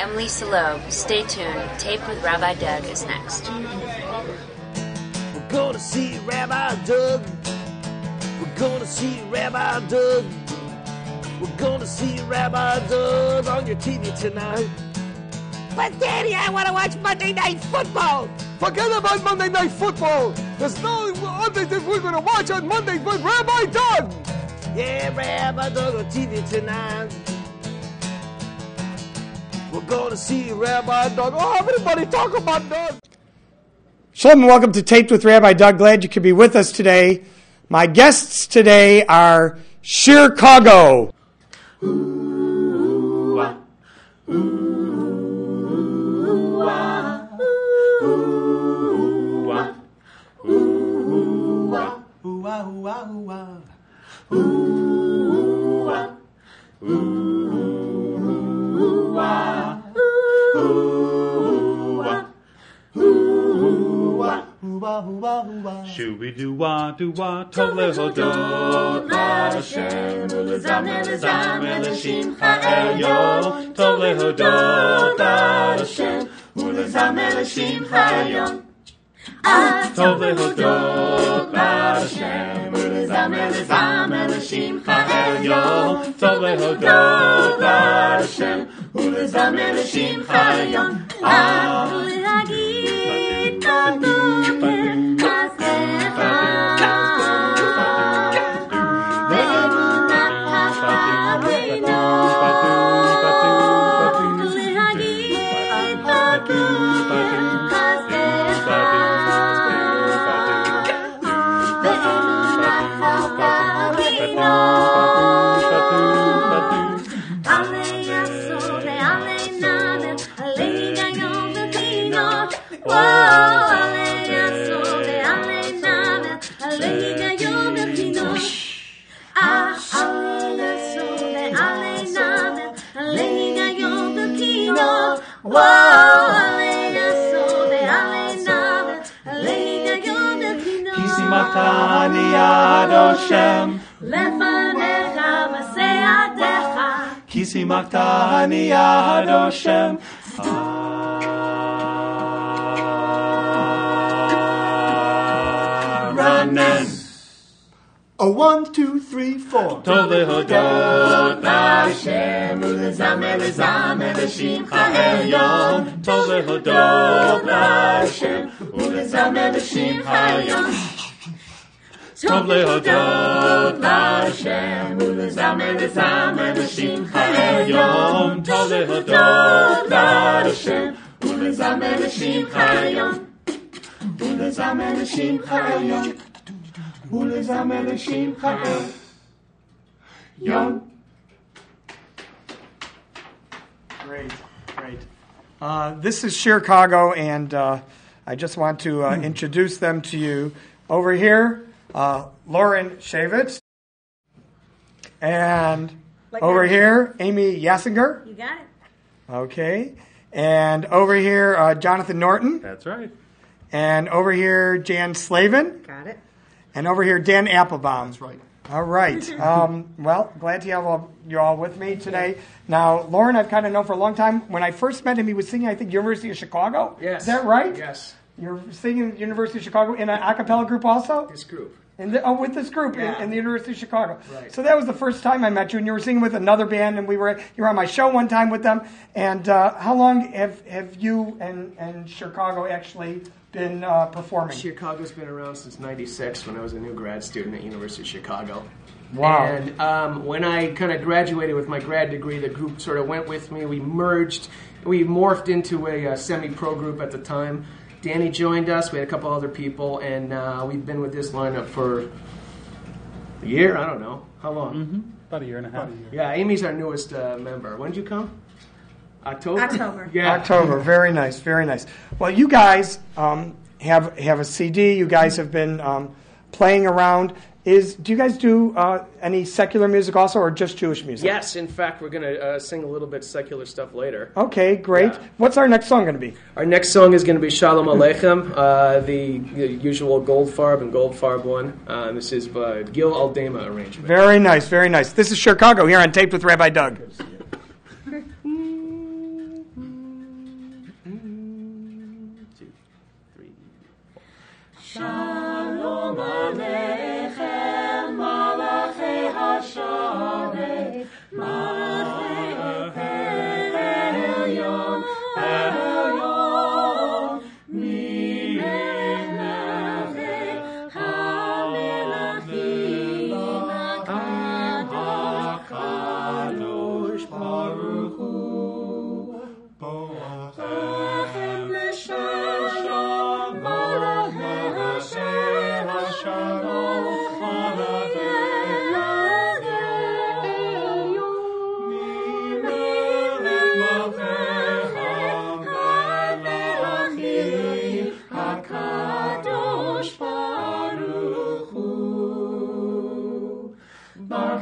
I'm Lisa Loeb. Stay tuned. Tape with Rabbi Doug is next. We're gonna see Rabbi Doug. We're gonna see Rabbi Doug. We're gonna see Rabbi Doug on your TV tonight. But Daddy, I want to watch Monday Night Football. Forget about Monday Night Football. There's no other thing we're going to watch on Monday but Rabbi Doug. Yeah, Rabbi Doug on TV tonight. We're gonna see Rabbi Doug. Oh, everybody talk about Doug. Shalom and welcome to Taped with Rabbi Doug. Glad you could be with us today. My guests today are Shircago. Shooby doo wah doo wah, tole hodot Hashem, ulezam elezam eleshim cha'elyon, tole hodot Hashem, ulezam eleshim cha'elyon. Tole hodot Hashem, ulezam elezam eleshim cha'elyon, tole hodot Hashem, ulezam eleshim cha'elyon. ולהגיד Kisi matani ad Hashem. Ranen. A oh, one, two, three, four. Tole hodot Hashem, ulezam elezam eleshim cha'elyon. Tole hodot Hashem, ulezam eleshim cha'elyon. Tole hodot Hashem, ulezam elezam eleshim cha'elyon. Tole hodot Hashem, ulezam eleshim cha'elyon. Ulezam eleshim cha'elyon. Ulezam eleshim cha'elyon. Great, great. Uh, this is Shircago, and uh, I just want to uh, introduce them to you. Over here, uh, Loren Shevitz. And Like over that. here, Amy Yassinger. You got it. Okay. And over here, uh, Jonathan Norton. That's right. And over here, Jan Slavin. Got it. And over here, Dan Appelbaum. That's right. All right. Um, well, glad to have all, you all with me today. Now, Lauren, I've kind of known for a long time. When I first met him, he was singing, I think, University of Chicago. Yes. Is that right? Yes. You're singing at the University of Shircago in an a cappella group also? This group. In the, oh, with this group Yeah. in, in the University of Chicago. Right. So that was the first time I met you, and you were singing with another band, and we were you were on my show one time with them. And uh, how long have, have you and, and Chicago actually been uh, performing? Shircago's been around since '96 when I was a new grad student at University of Chicago. Wow. And um, when I kind of graduated with my grad degree, the group sort of went with me. We merged, we morphed into a, uh semi-pro group at the time. Danny joined us. We had a couple other people, and uh, we've been with this lineup for a year. I don't know how long. About a year and a half. Yeah, Amy's our newest uh, member. When did you come? October. October. Yeah. October. Very nice. Very nice. Well, you guys um, have have a CD. You guys have been um, playing around is do you guys do uh, any secular music also or just jewish music? Yes in fact we're going to uh, sing a little bit secular stuff later. Okay great. Yeah. what's our next song going to be? Our next song is going to be shalom aleichem uh, the, the, usual goldfarb and goldfarb one. Uh, this is by Gil Aldema arrangement. Very nice very nice. This is Shircago here on taped with rabbi doug. One, two, three, Shalom Aleichem.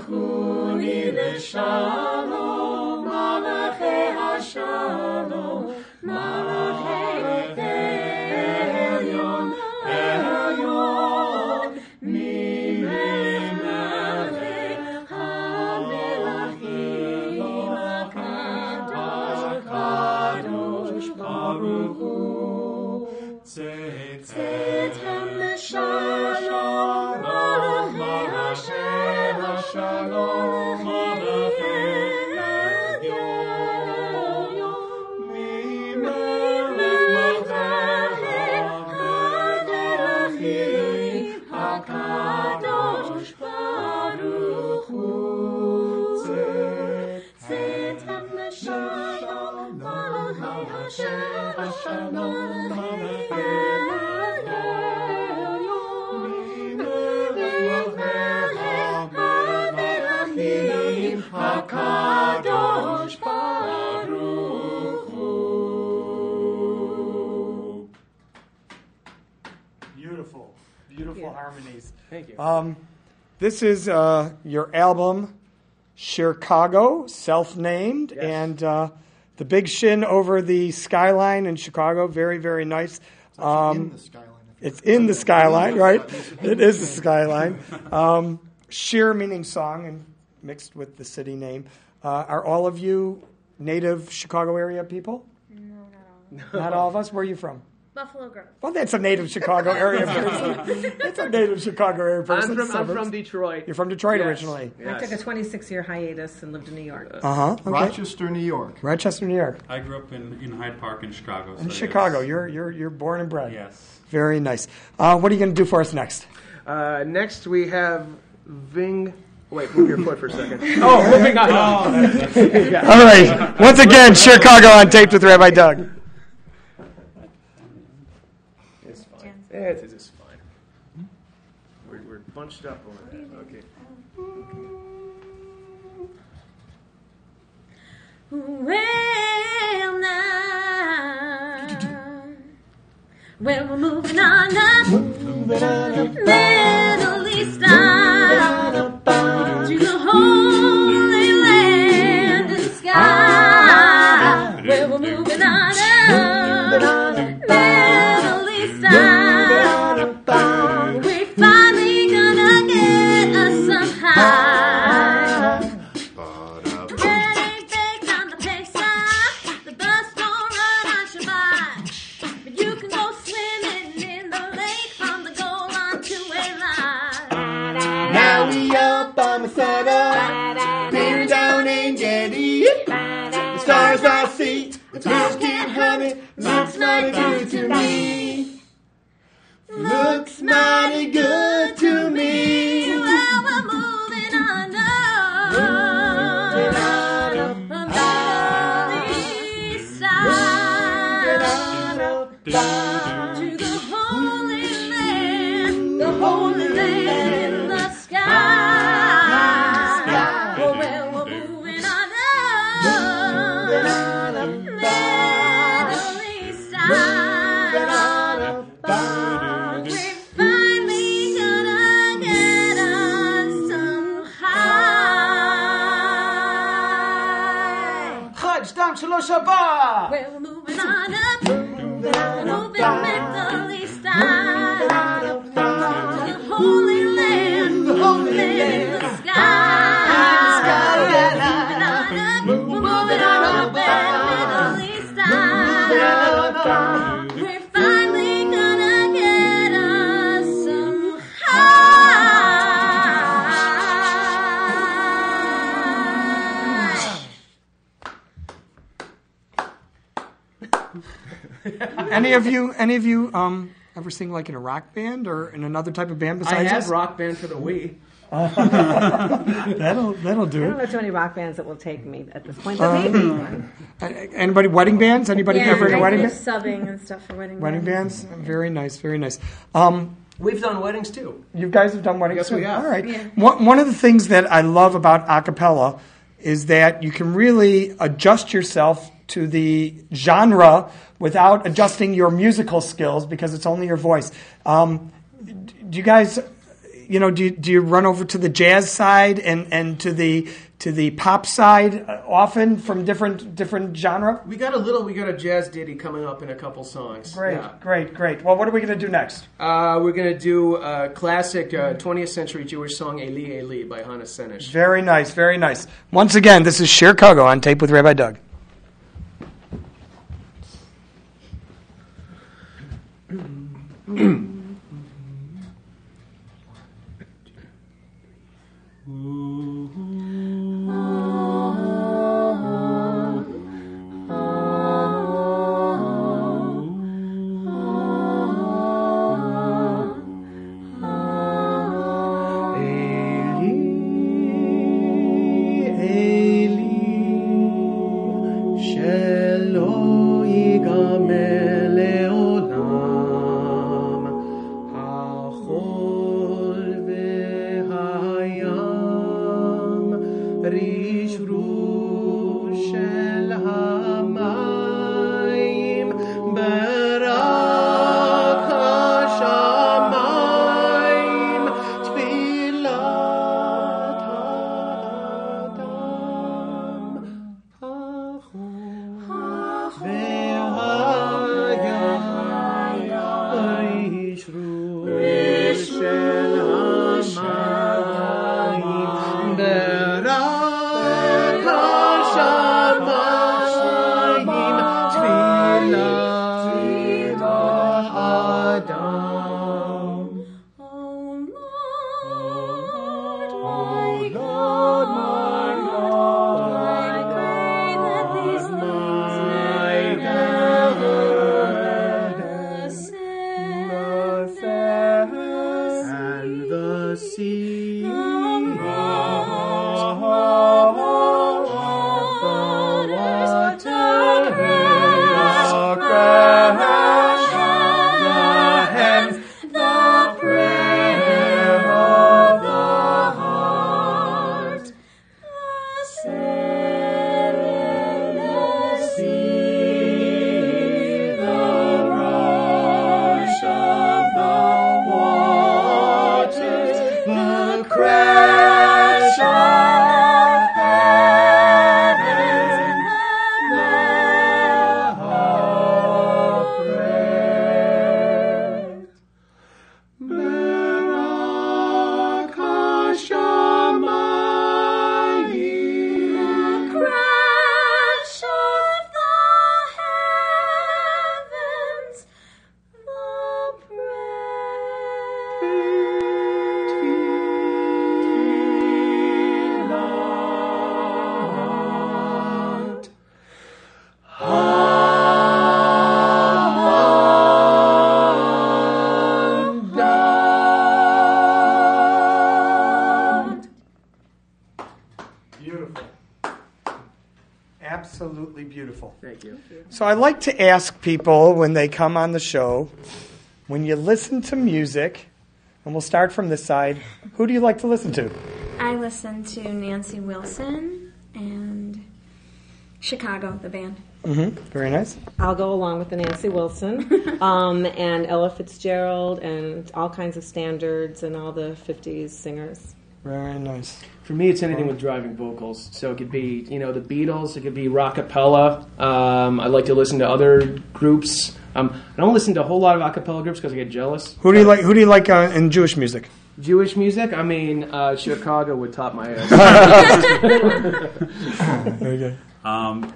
哭你的伤。Malachei Hashem, Hashalom, Malachei Elyon, HaKadosh Baruch Beautiful, beautiful harmonies. Thank you. Um, this is uh, your album, Shircago, self-named, Yes. and uh, the big shin over the skyline in Chicago. Very, very nice. Um, in the skyline. It's in the skyline, right? It is the skyline. Um, Shir meaning song, and mixed with the city name. Uh, are all of you native Chicago area people? No, not all. Not all of us. Where are you from? Buffalo Grove. Well, that's a native Chicago area person. That's a native Chicago area I'm person. from, I'm from Detroit. You're from Detroit Yes. originally. I took a 26 year hiatus and lived in New York. Uh huh. Okay. Rochester, New York. Rochester, New York. I grew up in, in Hyde Park in Chicago. In Shircago. yes. You're you're you're born and bred. Yes. Very nice. Uh, what are you going to do for us next? Uh, next, we have Ving. Wait, move your foot for a second. Oh, moving on. All right. Once again, Chicago on taped with Rabbi Doug. Fine. It is it's fine. We're, we're bunched up over there. Okay. Well, now, well, we're moving on up, Middle East now, to the holy land and sky. Well, we're moving on up, clouds can't hide it. Looks mighty good to me. Chaj, Dam Shalosh Haba! Well, we're moving on up, moving East side any of you, any of you, um, ever sing like in a rock band or in another type of band I besides had this? rock band for the Wii. That'll that'll do. I do don't it. know too many rock bands that will take me at this point, but maybe one. Anybody wedding bands? Anybody ever in a I wedding did band? subbing and stuff for wedding Wedding bands. bands, very nice, very nice. Um, We've done weddings too. You guys have done weddings Yes, we have. All right. Yeah. One, one of the things that I love about a cappella is that you can really adjust yourself to the genre without adjusting your musical skills because it's only your voice. Um, do you guys, you know, do you, do you run over to the jazz side and, and to the to the pop side uh, often from different different genre? We got a little. We got a jazz ditty coming up in a couple songs. Great, Yeah. great, great. Well, what are we going to do next? Uh, we're gonna do a classic uh, 20th century Jewish song "Eli Eli" by Hannah Senesh. Very nice, very nice. Once again, this is Shircago on tape with Rabbi Doug. So I like to ask people when they come on the show, when you listen to music, and we'll start from this side, who do you like to listen to? I listen to Nancy Wilson and Chicago, the band. Mm-hmm. Very nice. I'll go along with the Nancy Wilson um, and Ella Fitzgerald and all kinds of standards and all the 50s singers. Very nice. For me, it's anything with driving vocals. So it could be, you know, the Beatles. It could be rock rockapella. Um, I like to listen to other groups. Um, I don't listen to a whole lot of acapella groups because I get jealous. Who do you like? Who do you like uh, in Jewish music? Jewish music. I mean, uh, Shircago would top my. Very good. Um,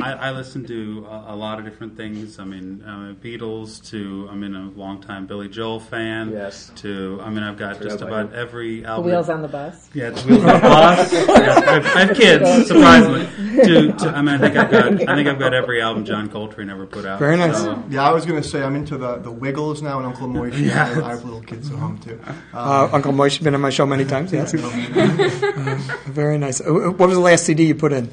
I, I listen to a, a lot of different things. I mean, uh, Beatles to I'm in a long time Billy Joel fan. Yes. To I mean, I've got just about about every The album. wheels on the bus. Yeah, it's wheels on the bus. yes, I've, I have kids, surprisingly. To, to, I mean, I think I've got I think I've got every album John Coltrane ever put out. Very nice. So, Yeah, I was going to say I'm into the, the Wiggles now and Uncle Moishy. Yeah. I have little kids at home too. Uh, Uncle Moish has been on my show many times. Yes. Uh, very nice. Uh, What was the last CD you put in?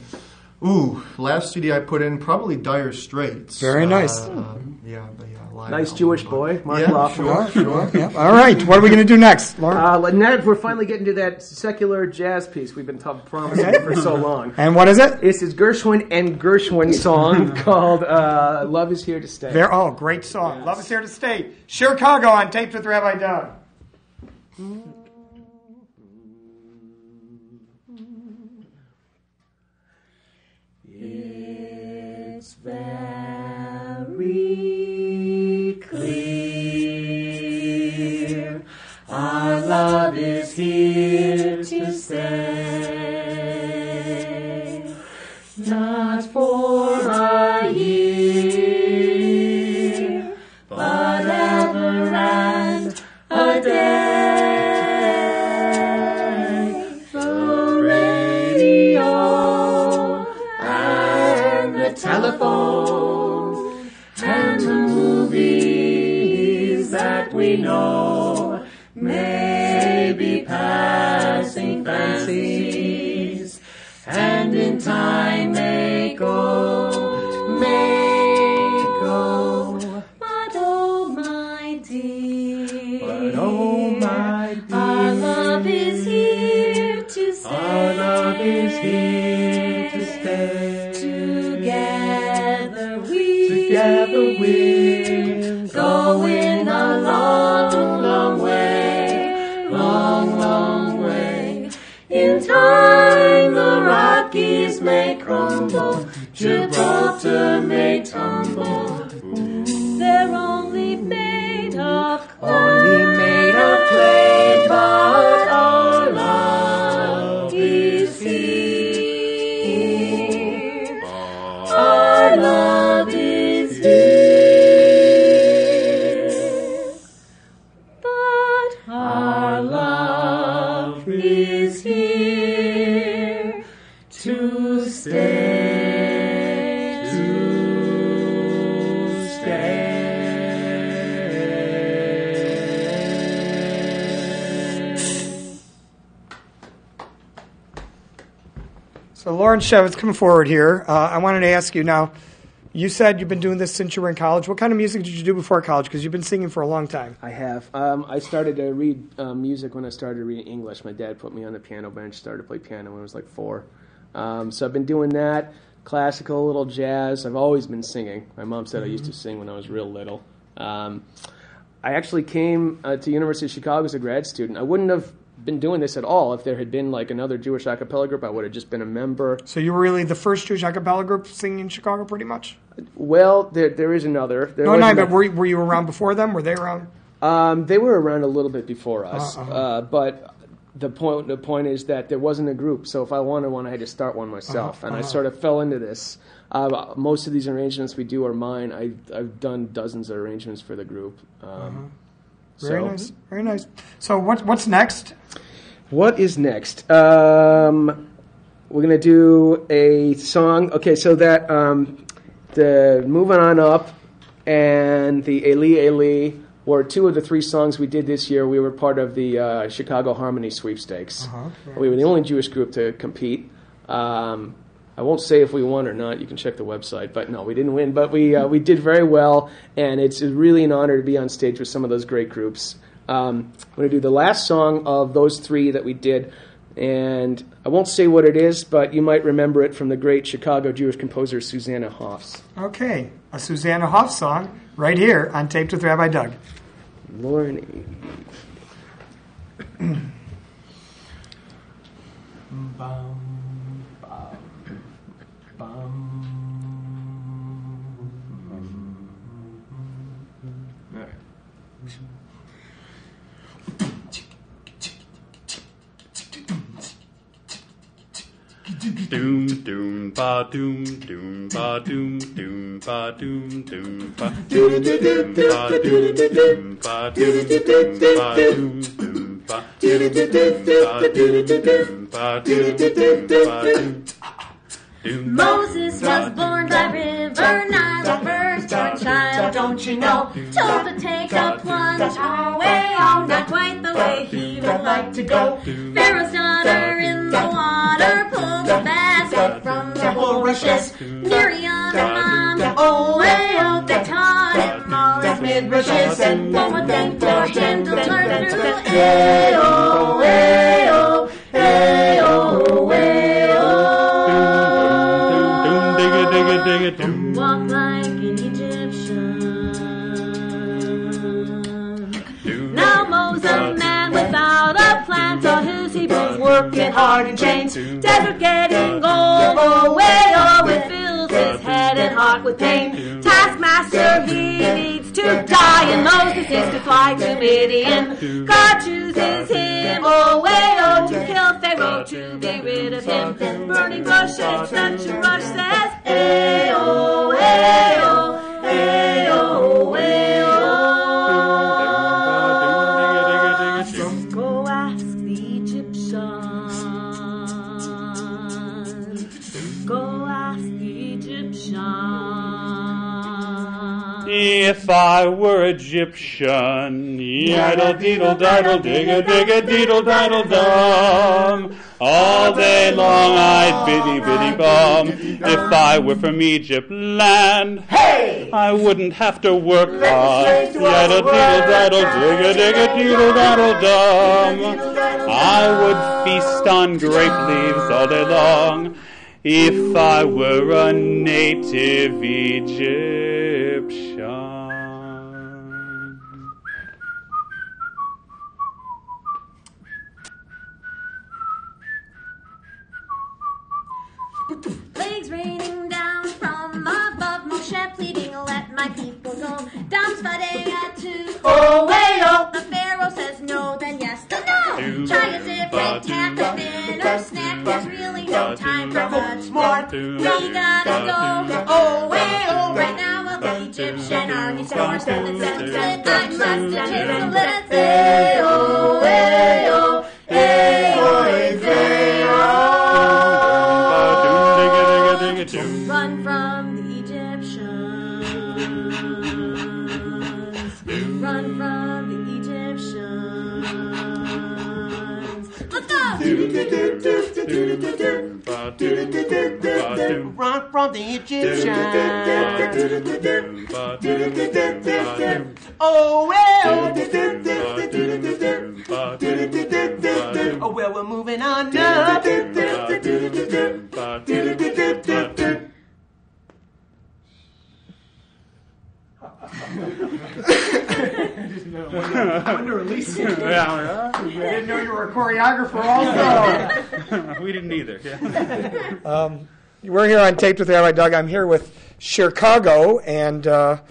Ooh, last CD I put in probably Dire Straits. Very nice. Uh, um, yeah, the uh, live Nice album, Jewish but- boy, Mark yeah, Knopfler. Sure, sure. Yeah. All right. What are we going to do next, Loren? Uh, Lynette, we're finally getting to that secular jazz piece we've been t- promising Okay. for so long. and what is it? It's this Gershwin and Gershwin song called uh, "Love Is Here to Stay." There. Oh, great song. Love is here to stay. Shircago on tapes with Rabbi Doug. Very clear. Our love is here to stay, not for the telephone. And the movies that we know. May be passing fancies. And in time may go, may go. But oh my dear, but oh my dear, our love is here to. Our love is here Gibraltar may tumble. Loren Shevitz, come forward here. Uh, I wanted to ask you now. You said you've been doing this since you were in college. What kind of music did you do before college? Because you've been singing for a long time. I have. Um, I started to read um, music when I started reading English. My dad put me on the piano bench, started to play piano when I was like four. Um, so I've been doing that, classical, little jazz. I've always been singing. My mom said I used to sing when I was real little. Um, I actually came uh, to University of Chicago as a grad student. I wouldn't have been doing this at all if there had been like another Jewish a cappella group. I would have just been a member. So you were really the first Jewish a cappella group singing in Chicago, pretty much. Well, there, there is another. There No, no, but were, were you around before them? Were they around? Um, they were around a little bit before us, Uh-uh. uh, but the point the point is that there wasn't a group. So if I wanted one, I had to start one myself, and I sort of fell into this. Uh, most of these arrangements we do are mine. I, I've done dozens of arrangements for the group. Um, Very so- nice. Very nice. So what, what's next? What is next? Um, we're gonna do a song. Okay, so that um, the moving on up and the Eli Eli were two of the three songs we did this year. We were part of the uh, Chicago Harmony Sweepstakes. We were the only Jewish group to compete. Um, I won't say if we won or not. You can check the website. But no, we didn't win. But we uh, we did very well, and it's really an honor to be on stage with some of those great groups. Um, I'm going to do the last song of those three that we did, and I won't say what it is, but you might remember it from the great Chicago Jewish composer Susanna Hoffs. Okay, a Susanna Hoff song right here on Taped with Rabbi Doug. Loren. Doom, doom, doom ba doom doom ba doom doom ba doom doom ba doom doom ba doom doom ba doom doom ba doom doom ba doom doom ba doom doom ba doom doom ba doom doom Moses was born by river Nile, the firstborn child, don't you know? Told to take a plunge away, oh, not quite the way he would like to go. Pharaoh's Miriam and Mom, oh, they taught him all his. And one would think through Midian. God chooses him, oh way, oh, to kill Pharaoh, to get rid of him. Burning bushes, If I were Egyptian, yiddle deedle diddle digga digga deedle diddle dum. All day long I'd biddy biddy bum. If I were from Egypt land, hey! I wouldn't have to work hard. Yiddle deedle diddle digga digga deedle diddle dum. I would feast on grape leaves all day long. If I were a native Egyptian. We gotta go. Oh, well, right now, well, the Egyptian army's to and it's I must have Run the Egyptians. Oh, well. Oh, well, we're moving on up. I wanted to release you. Yeah, I didn't know you were a choreographer also. we didn't either. Yeah. Um, we're here on Taped with Rabbi Doug. I'm here with Shircago, and uh,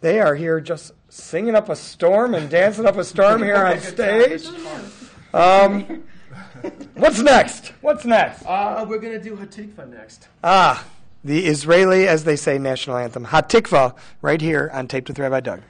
they are here just singing up a storm and dancing up a storm here on stage. Um, what's next? What's next? Uh, we're going to do Hatikva next. Ah, the Israeli, as they say, national anthem, Hatikva, right here on Taped with Rabbi Doug.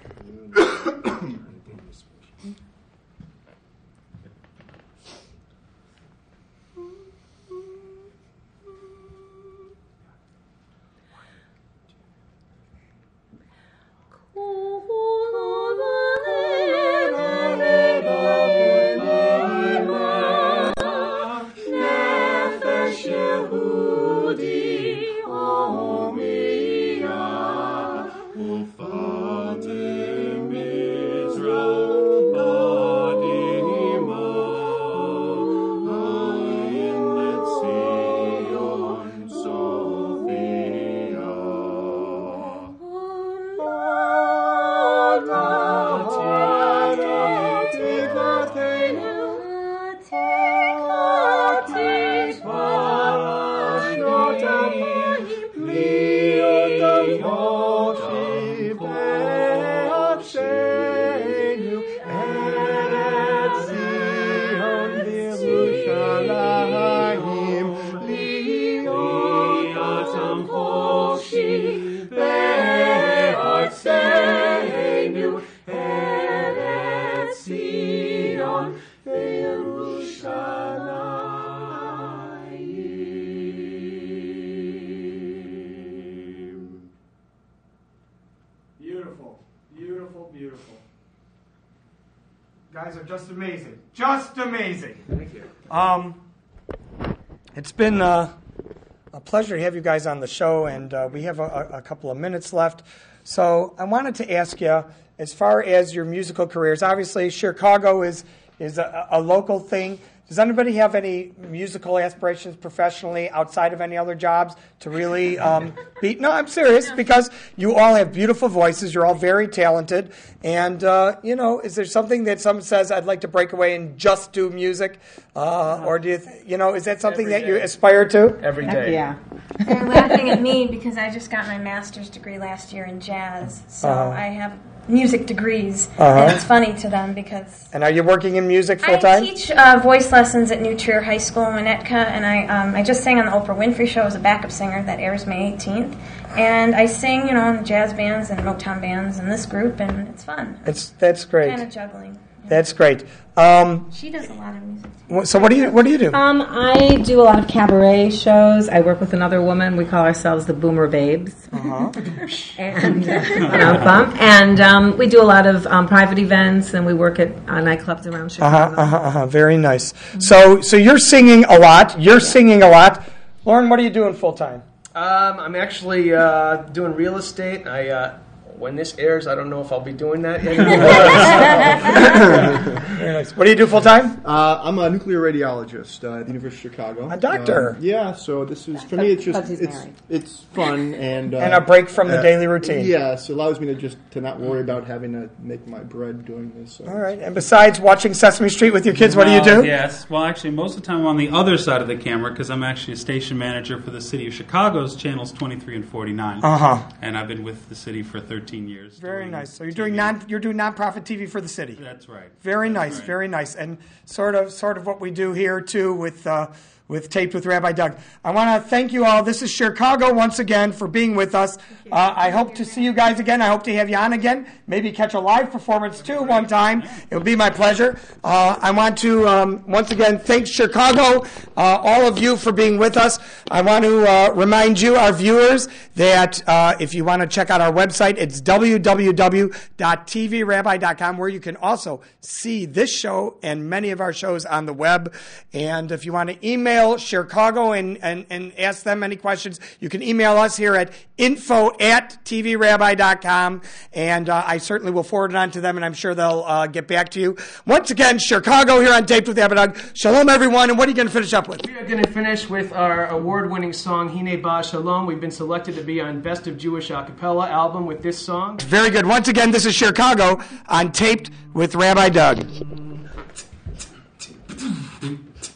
Guys are just amazing, just amazing. Thank you. Um, it's been uh, a pleasure to have you guys on the show, and uh, we have a, a couple of minutes left. So I wanted to ask you, as far as your musical careers, obviously Shircago is is a, a local thing. Does anybody have any musical aspirations professionally outside of any other jobs to really um, be? No, I'm serious because you all have beautiful voices. You're all very talented, and uh, you know, is there something that someone says I'd like to break away and just do music, uh, or do you, th- you know, is that something Every that you aspire to? Every day. Yeah. They're laughing at me because I just got my master's degree last year in jazz. So Uh-huh. I have music degrees. Uh-huh. And it's funny to them because And are you working in music full time? I teach uh, voice lessons at New Trier High School in Winnetka, and I um, I just sang on the Oprah Winfrey Show as a backup singer that airs May 18th. And I sing, you know, in jazz bands and Motown bands in this group, and it's fun. It's that's great. Kind of juggling. That's great. Um, She does a lot of music. wh- so what do you what do you do? Um, I do a lot of cabaret shows. I work with another woman. We call ourselves the Boomer Babes. Uh-huh. and bump. and um, we do a lot of um, private events, and we work at uh, nightclubs around Uh huh. Chicago. Uh huh. Uh-huh. Very nice. So so you're singing a lot. You're singing a lot. Loren, what are you doing full time? Um, I'm actually uh, doing real estate. I uh, when this airs, I don't know if I'll be doing that anymore. Very nice. What do you do full time? Uh, I'm a nuclear radiologist uh, at the University of Chicago. A doctor. Um, yeah, so this is for me. It's just it's it's fun and uh, And a break from the uh, daily routine. Yes, it allows me to just to not worry about having to make my bread doing this. So. All right. And besides watching Sesame Street with your kids, what do you Well, do? Yes. Well, actually, most of the time I'm on the other side of the camera because I'm actually a station manager for the city of Chicago's channels 23 and 49. Uh huh. And I've been with the city for 13 years. Very nice. So you're TV. doing non you're doing nonprofit TV for the city. That's right. Very That's nice, right. very nice, and sort of sort of what we do here too with uh, with taped with Rabbi Doug. I want to thank you all. This is Shircago once again for being with us. Uh, I hope to see you guys again. I hope to have you on again. Maybe catch a live performance too one time. It'll be my pleasure. Uh, I want to um, once again thank Shircago, uh, all of you for being with us. I want to uh, remind you, our viewers, that uh, if you want to check out our website, it's www.tvrabbi.com, where you can also see this show and many of our shows on the web. And if you want to email Shircago and, and, and ask them any questions, you can email us here at info at tvrabbi.com. And uh, I certainly will forward it on to them, and I'm sure they'll uh, get back to you. Once again, Shircago here on Taped with Rabbi Doug. Shalom, everyone. And what are you going to finish up with? we are going to finish with our award-winning song "Hine Ba Shalom." We've been selected to be on Best of Jewish A Cappella album with this song. Very good. Once again, this is Shircago on Taped with Rabbi Doug.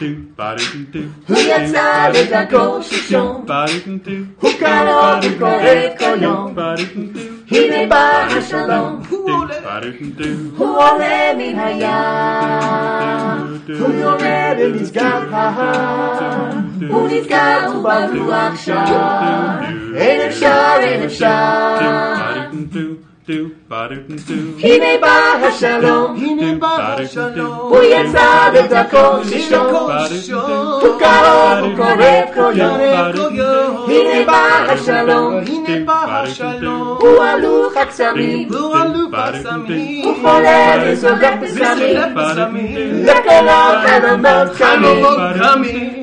do ba do do הוא יצא לדרכו שלשום. ba do do הוא קרוב וקורא כל יום. ba do do הנה בא השלום, ba do do הוא עולה מן הים. הוא יורד אל מסגד ההר. הוא נתקע וברוח שם. אין אפשר, אין אפשר. הנה בא השלום, הנה בא השלום. הוא יצא לדרכו שלשום. הוא קרוב kokorev koyom. הנה בא השלום, הנה בא השלום. הוא הלוך הקסמים, הוא הלוך הקסמים. הוא חולה וזורק בסמים, לכל החלומות קמים,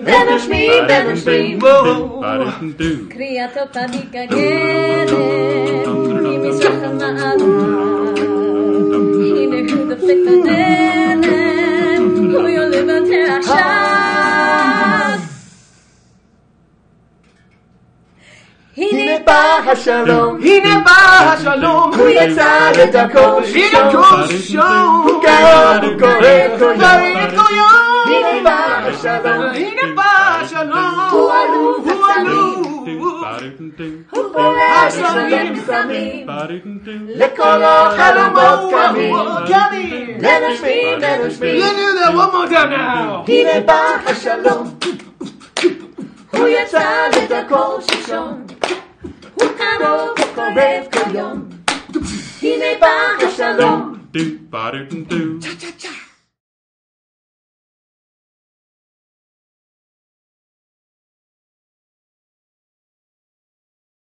ונושמים ונושמים. קריאתו פניקגרת ממזרח השלום, הנה בא השלום, הוא יצא לדרכו לדרכו שלשום, שלשום. הוא קרוב, הוא קורא כל קורא כל יום. יום. הנה בא השלום, הנה בא השלום, הוא אלוף הוא הקסמים, אלוף. הוא קורא וסמים בסמים, לכל החלומות קמים, קמים. ונושמים ונושמים. Let's do that one more time now. הנה בא השלום, הוא יצא לדרכו שלשום, הוא קרוב, הוא קורב כל יום. הנה בא השלום, do, ba do do do.